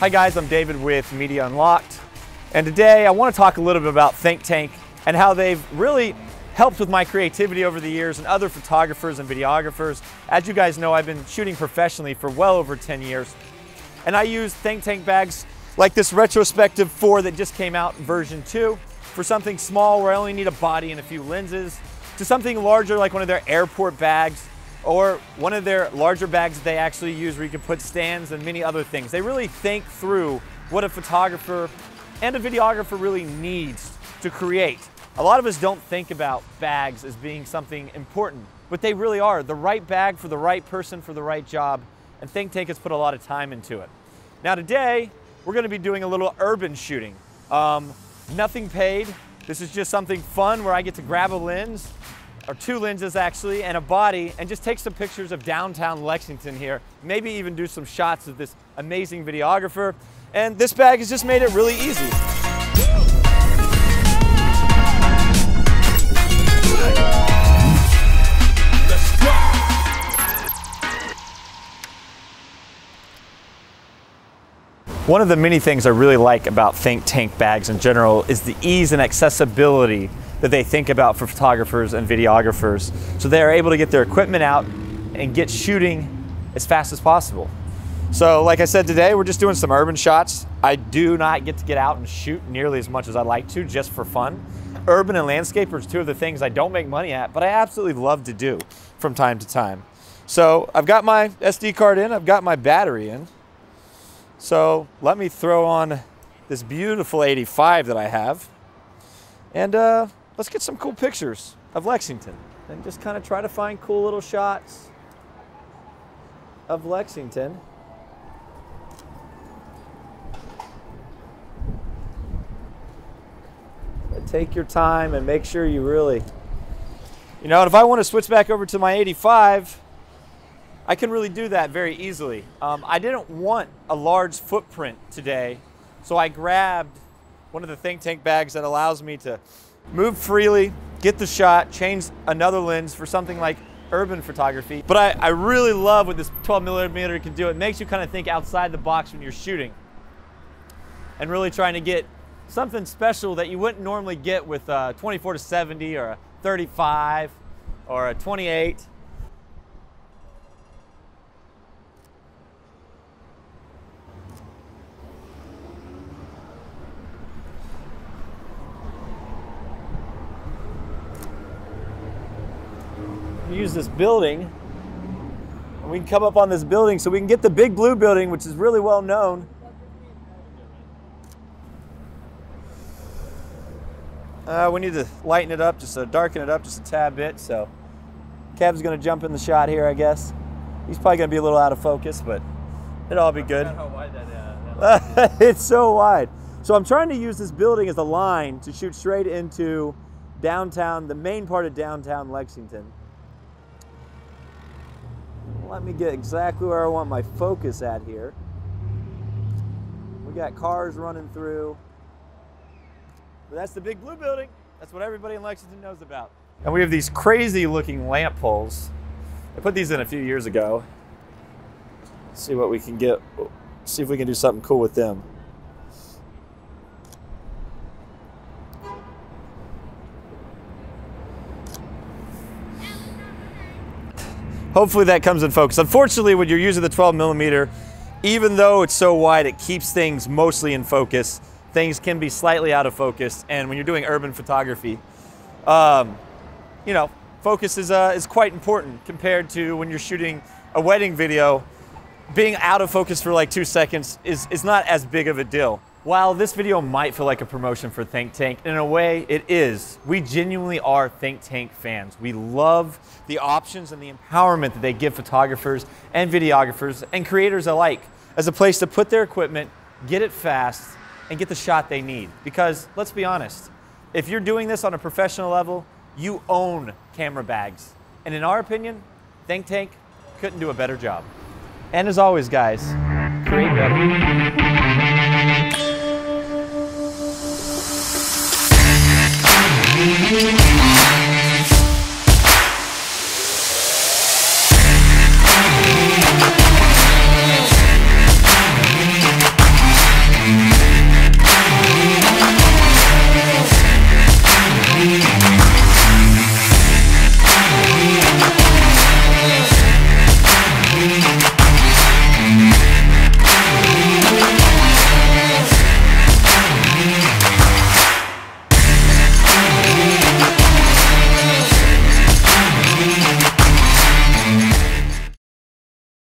Hi guys, I'm David with Media Unlocked. And today I want to talk a little bit about Think Tank and how they've really helped with my creativity over the years and other photographers and videographers. As you guys know, I've been shooting professionally for well over 10 years. And I use Think Tank bags like this retrospective 4 that just came out version 2 for something small where I only need a body and a few lenses to something larger like one of their airport bags or one of their larger bags that they actually use where you can put stands and many other things. They really think through what a photographer and a videographer really needs to create. A lot of us don't think about bags as being something important, but they really are. The right bag for the right person for the right job, and Think Tank has put a lot of time into it. Now today, we're gonna be doing a little urban shooting. Um, nothing paid. This is just something fun where I get to grab a lens, or two lenses actually, and a body, and just take some pictures of downtown Lexington here. Maybe even do some shots of this amazing videographer. And this bag has just made it really easy. One of the many things I really like about Think Tank bags in general is the ease and accessibility that they think about for photographers and videographers. So they are able to get their equipment out and get shooting as fast as possible. So like I said today, we're just doing some urban shots. I do not get to get out and shoot nearly as much as I'd like to just for fun. Urban and landscape are two of the things I don't make money at, but I absolutely love to do from time to time. So I've got my SD card in, I've got my battery in. So let me throw on this beautiful 85 that I have. And uh, let's get some cool pictures of Lexington and just kind of try to find cool little shots of Lexington. But take your time and make sure you really, you know, if I want to switch back over to my 85, I can really do that very easily. Um, I didn't want a large footprint today, so I grabbed one of the Think Tank bags that allows me to move freely, get the shot, change another lens for something like urban photography. But I, I really love what this 12 millimeter can do. It makes you kind of think outside the box when you're shooting and really trying to get something special that you wouldn't normally get with a 24 to 70 or a 35 or a 28. Use this building. And we can come up on this building so we can get the big blue building, which is really well known. Uh, we need to lighten it up, just to darken it up just a tad bit. So Kev's gonna jump in the shot here, I guess. He's probably gonna be a little out of focus, but it'll all be good. it's so wide. So I'm trying to use this building as a line to shoot straight into downtown, the main part of downtown Lexington. Let me get exactly where I want my focus at here. We got cars running through. But that's the big blue building. That's what everybody in Lexington knows about. And we have these crazy looking lamp poles. I put these in a few years ago. Let's see what we can get, see if we can do something cool with them. Hopefully that comes in focus. Unfortunately, when you're using the 12 millimeter, even though it's so wide, it keeps things mostly in focus. Things can be slightly out of focus. And when you're doing urban photography, um, you know, focus is, uh, is quite important compared to when you're shooting a wedding video. Being out of focus for like two seconds is, is not as big of a deal. While this video might feel like a promotion for Think Tank, in a way it is. We genuinely are Think Tank fans. We love the options and the empowerment that they give photographers and videographers and creators alike as a place to put their equipment, get it fast, and get the shot they need. Because let's be honest, if you're doing this on a professional level, you own camera bags. And in our opinion, Think Tank couldn't do a better job. And as always, guys, create better.